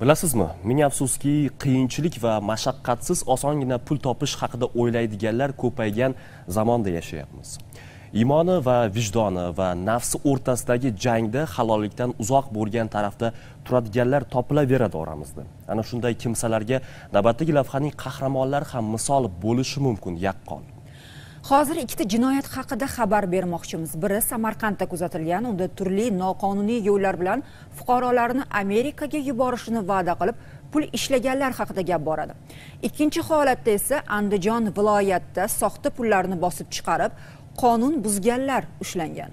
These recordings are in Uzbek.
bilasizmi ming afsuski qiyinchilik va mashaqqatsiz osongina pul topish haqida o'ylaydiganlar ko'paygan zamonda yashayapmiz. Iymoni va vijdoni va nafsi o'rtasidagi jangda halollikdan uzoq bo'lgan tarafda turadiganlar topilaveradi oramizda. Ana shunday kimsalarga navbatdagi lavhaning qahramonlari ham misol bo'lishi mumkin yaqqol. Hozir ikkita jinoyat haqida xabar bermoqchimiz. Biri samarqandda kuzatilgan unda turli noqonuniy yo'llar bilan fuqarolarni amerikaga yuborishni va'da qilib pul ishlaganlar haqida gap boradi. Ikkinchi holatda esa andijon viloyatida soxta pullarni bosib chiqarib qonun buzganlar ushlangan.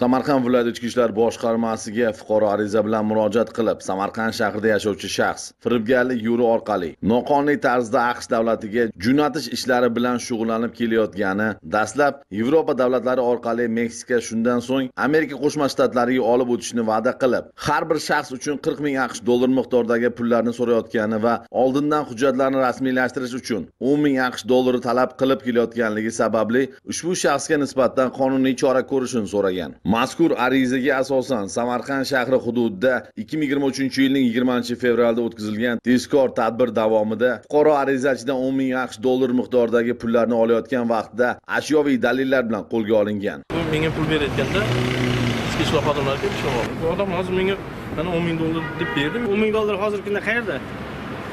Samarqand viloyat ichki ishlar boshqarmasiga fuqaro ariza bilan murojaat qilib samarqand shahrida yashovchi shaxs firibgarlik yo'li orqali noqonuniy tarzda aqsh davlatiga jo'natish ishlari bilan shug'ullanib kelayotgani dastlab yevropa davlatlari orqali meksika shundan so'ng amerika qo'shma shtatlariga olib o'tishni va'da qilib har bir shaxs uchun qirq ming aqsh dollar miqdoridagi pullarni so'rayotgani va oldindan hujjatlarni rasmiylashtirish uchun o'n ming aqsh dollari talab qilib kelayotganligi sababli ushbu shaxsga nisbatan qonuniy chora ko'rishni so'ragan. Mazkur arizaga asosan samarqand shahri hududida 2023 yilning 20 fevralda o'tkazilgan tezkor tadbir davomida fuqaro arizachidan 10 ming aqsh dollar miqdoridagi pullarni olayotgan vaqtida ashyoviy dalillar bilan qo'lga olingan. U menga pul berayotganda ichki ishlar xodimlari kelib ishlab oldi. Bu odam hozir menga mana o'n ming dollar deb berdi. O'n ming dollar hozirgi kunda qayerda?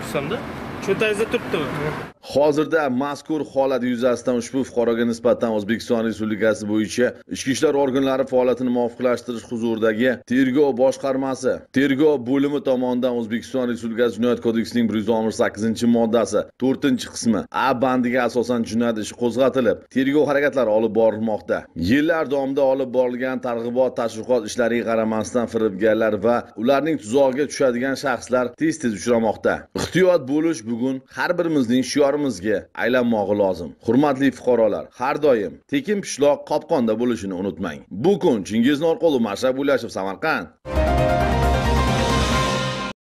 Desam-da cho'ntagingizda turibdimi hozirda mazkur holat yuzasidan ushbu fuqaroga nisbatan o'zbekiston respublikasi bo'yicha ichki ishlar organlari faoliyatini muvofiqlashtirish huzuridagi tergov boshqarmasi tergov bo'limi tomonidan o'zbekiston respublikasi jinoyat kodeksining bir yuz oltmish sakkizinchi moddasi to'rtinchi qismi a bandiga asosan jinoyat ishi qo'zg'atilib tergov harakatlari olib borilmoqda. Yillar davomida olib borilgan targ'ibot tashviqot ishlariga qaramasdan firibgarlar va ularning tuzog'iga tushadigan shaxslar tez tez uchramoqda. Ehtiyot bo'lish bugun har birimizning e'tiborimizga aylanmog'i lozim. Hurmatli fuqarolar har doim tekin pishloq qopqonda bo'lishini unutmang. Bu kun chingiz norqulov mashrab ulashev samarqand.